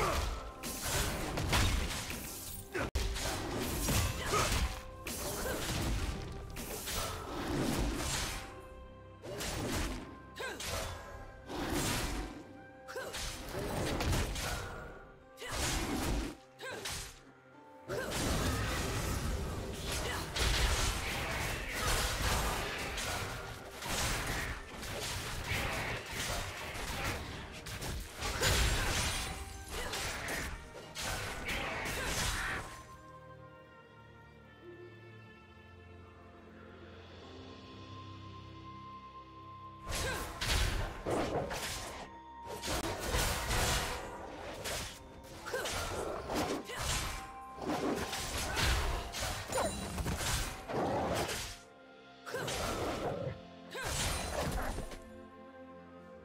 Yeah.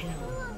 Kill.